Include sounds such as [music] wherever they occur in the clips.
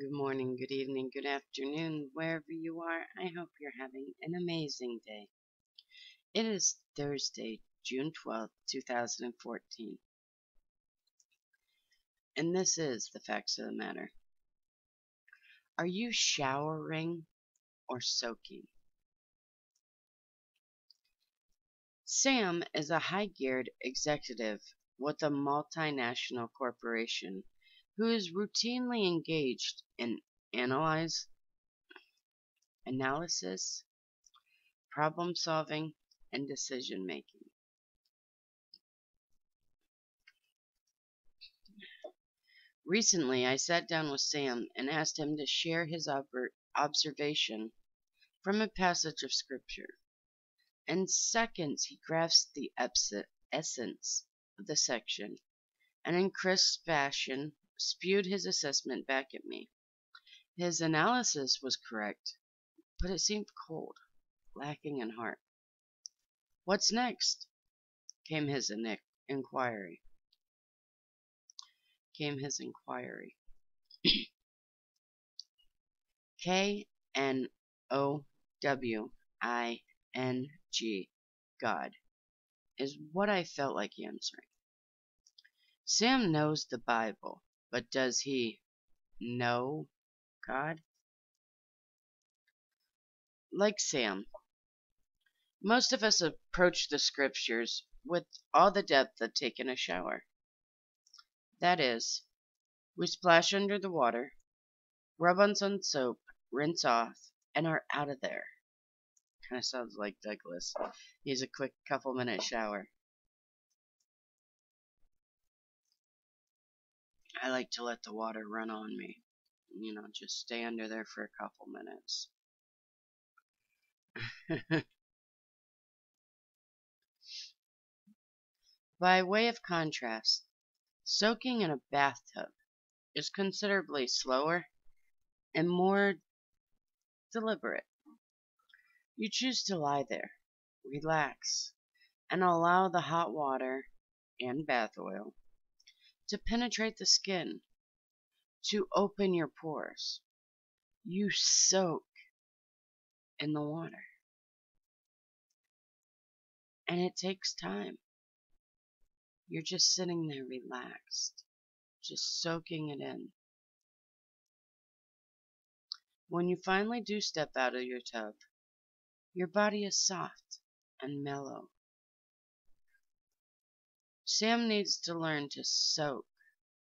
Good morning, good evening, good afternoon, wherever you are. I hope you're having an amazing day. It is Thursday, June 12th, 2014. And this is the facts of the matter. Are you showering or soaking? Sam is a high geared executive with a multinational corporation who is routinely engaged in analyze, analysis, problem solving, and decision making. Recently, I sat down with Sam and asked him to share his observation from a passage of Scripture. In seconds, he grasped the essence of the section and in crisp fashion spewed his assessment back at me. His analysis was correct, but it seemed cold, lacking in heart. What's next? came his inquiry. Came his inquiry. [clears throat] K N O W I N G, God, is what I felt like answering. Sam knows the Bible, but does he know God? Like Sam, most of us approach the scriptures with all the depth of taking a shower. That is, we splash under the water, rub on some soap, rinse off, and are out of there. Kind of sounds like Douglas. He's a quick couple minute shower. I like to let the water run on me. You know, just stay under there for a couple minutes. [laughs] By way of contrast, soaking in a bathtub is considerably slower and more deliberate. You choose to lie there, relax, and allow the hot water and bath oil to penetrate the skin, to open your pores. You soak in the water. And it takes time. You're just sitting there relaxed, just soaking it in. When you finally do step out of your tub, your body is soft and mellow. Sam needs to learn to soak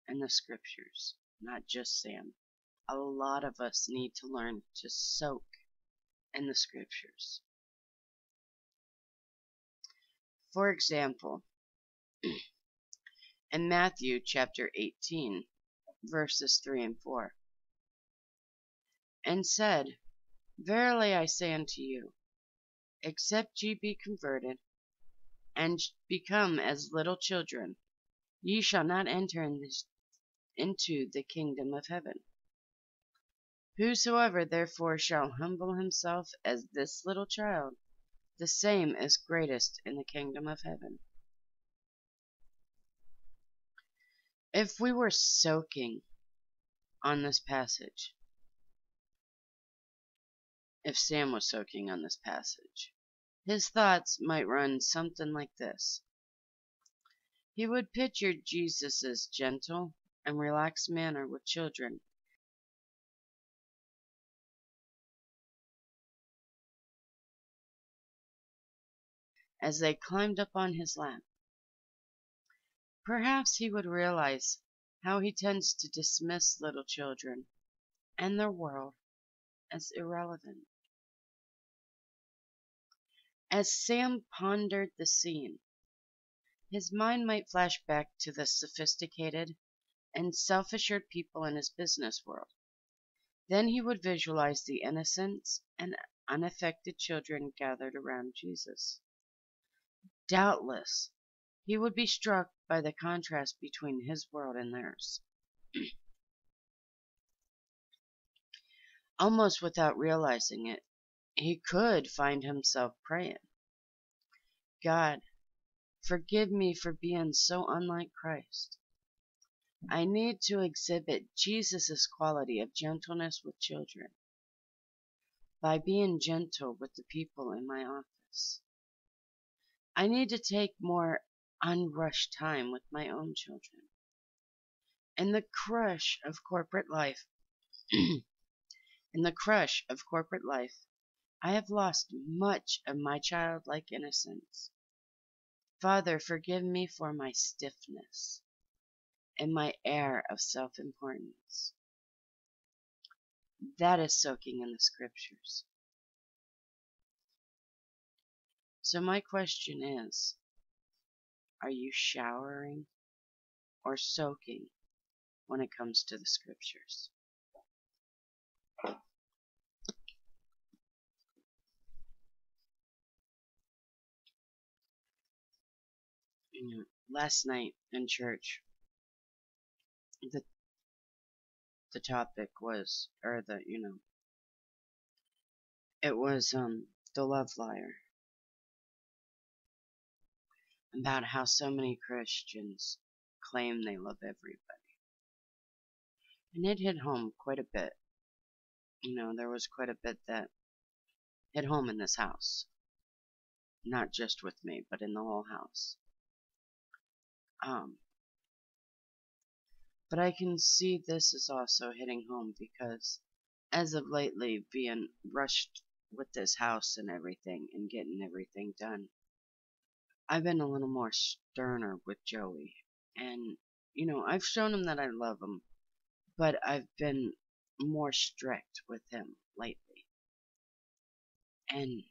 in the scriptures. Not just Sam. A lot of us need to learn to soak in the scriptures. For example, [clears throat] in Matthew chapter 18, verses 3 and 4, and said, Verily I say unto you, except ye be converted, and become as little children, ye shall not enter in into the kingdom of heaven. Whosoever therefore shall humble himself as this little child, the same is greatest in the kingdom of heaven. If we were soaking on this passage, if Sam was soaking on this passage, his thoughts might run something like this. He would picture Jesus' gentle and relaxed manner with children as they climbed up on his lap. Perhaps he would realize how he tends to dismiss little children and their world as irrelevant. As Sam pondered the scene, his mind might flash back to the sophisticated and self assured people in his business world. Then he would visualize the innocent and unaffected children gathered around Jesus. Doubtless, he would be struck by the contrast between his world and theirs. [clears throat] Almost without realizing it, he could find himself praying. God, forgive me for being so unlike Christ. I need to exhibit Jesus' quality of gentleness with children by being gentle with the people in my office. I need to take more unrushed time with my own children. In the crush of corporate life, [clears throat] in the crush of corporate life, I have lost much of my childlike innocence. Father, forgive me for my stiffness and my air of self importance. That is soaking in the scriptures. So, my question is are you showering or soaking when it comes to the scriptures? You know, last night in church, the the topic was, or the you know, it was um the love liar about how so many Christians claim they love everybody, and it hit home quite a bit. You know, there was quite a bit that hit home in this house, not just with me, but in the whole house. Um, but I can see this is also hitting home because as of lately being rushed with this house and everything and getting everything done, I've been a little more sterner with Joey. And, you know, I've shown him that I love him, but I've been more strict with him lately. And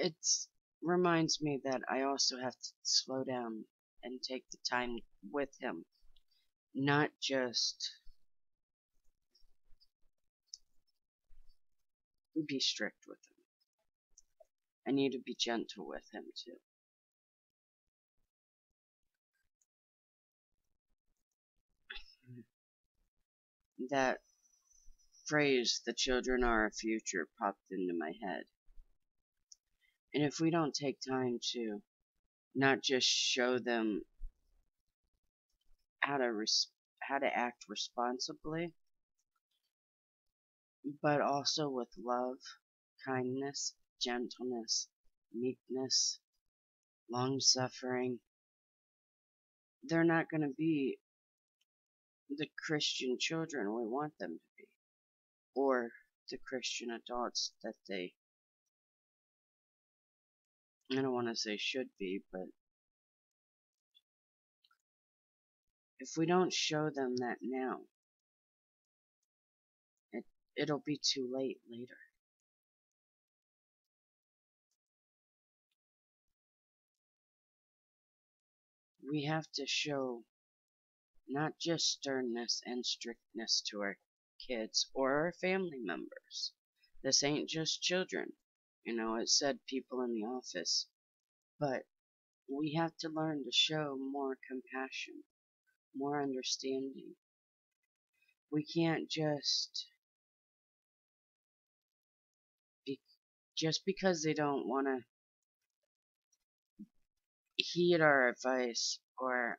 it reminds me that I also have to slow down and take the time with him, not just be strict with him. I need to be gentle with him too. That phrase, the children are our future, popped into my head. And if we don't take time to not just show them how to how to act responsibly, but also with love, kindness, gentleness, meekness, long suffering, they're not going to be the Christian children we want them to be, or the Christian adults that they I don't want to say should be, but if we don't show them that now, it, it'll be too late later. We have to show not just sternness and strictness to our kids or our family members. This ain't just children. You know, it said people in the office. But we have to learn to show more compassion, more understanding. We can't just be just because they don't want to heed our advice or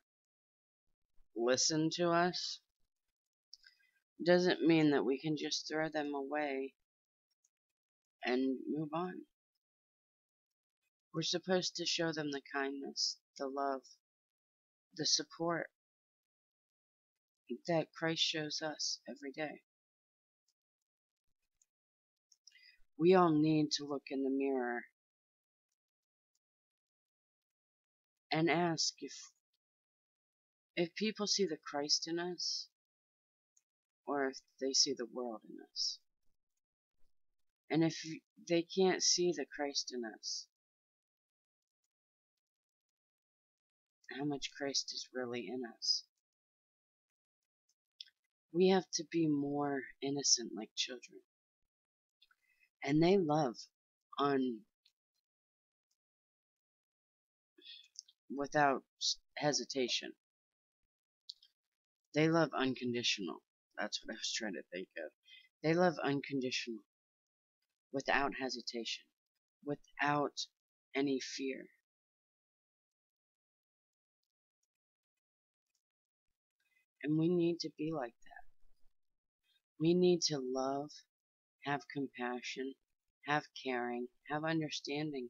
listen to us doesn't mean that we can just throw them away and move on. We're supposed to show them the kindness, the love, the support that Christ shows us every day. We all need to look in the mirror and ask if if people see the Christ in us or if they see the world in us. And if they can't see the Christ in us, how much Christ is really in us. We have to be more innocent like children. And they love on without hesitation. They love unconditional. That's what I was trying to think of. They love unconditional without hesitation, without any fear. And we need to be like that. We need to love, have compassion, have caring, have understanding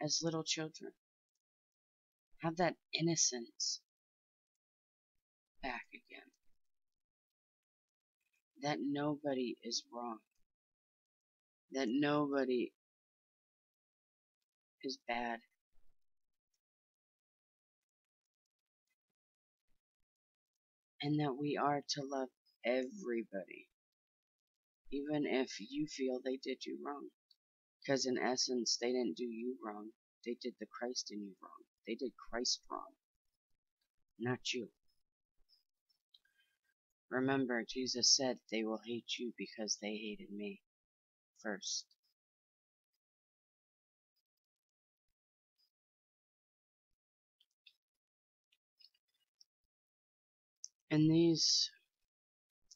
as little children. Have that innocence back again. That nobody is wrong. That nobody is bad. And that we are to love everybody. Even if you feel they did you wrong. Because in essence, they didn't do you wrong. They did the Christ in you wrong. They did Christ wrong. Not you. Remember, Jesus said, They will hate you because they hated me first. In these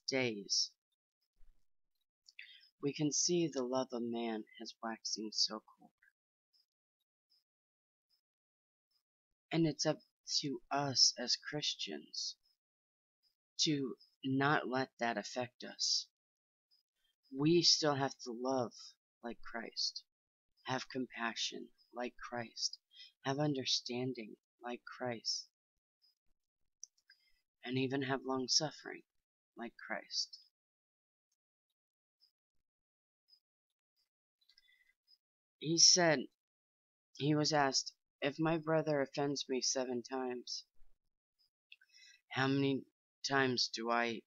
days, we can see the love of man has waxing so cold. And it's up to us as Christians to not let that affect us. We still have to love like Christ, have compassion like Christ, have understanding like Christ, and even have long suffering like Christ. He said, he was asked, if my brother offends me seven times, how many times do I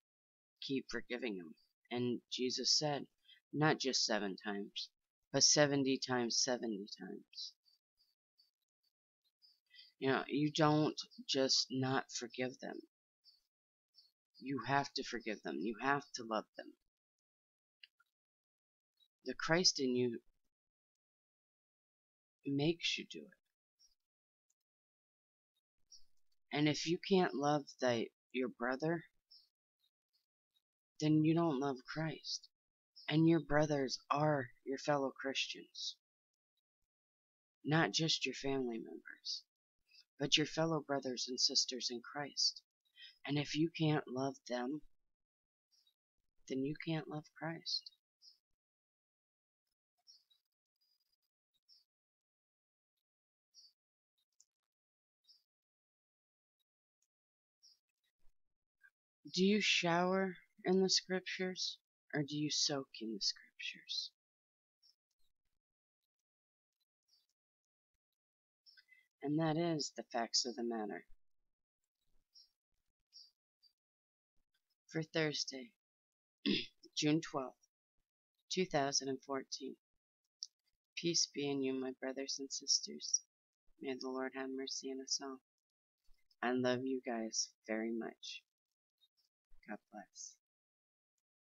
keep forgiving him? And Jesus said, not just seven times, but 70 times 70 times. You know, you don't just not forgive them. You have to forgive them. You have to love them. The Christ in you makes you do it. And if you can't love thy, your brother, then you don't love Christ. And your brothers are your fellow Christians. Not just your family members, but your fellow brothers and sisters in Christ. And if you can't love them, then you can't love Christ. Do you shower in the scriptures or do you soak in the scriptures? And that is the facts of the matter. For Thursday, [clears throat] June 12th, 2014. Peace be in you, my brothers and sisters. May the Lord have mercy on us all. I love you guys very much. God bless.